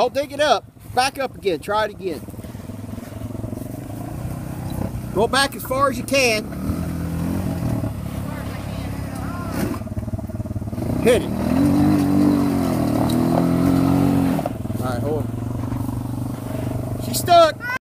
Don't dig it up. Back up again. Try it again. Go back as far as you can. Hit it. All right, hold on. She's stuck.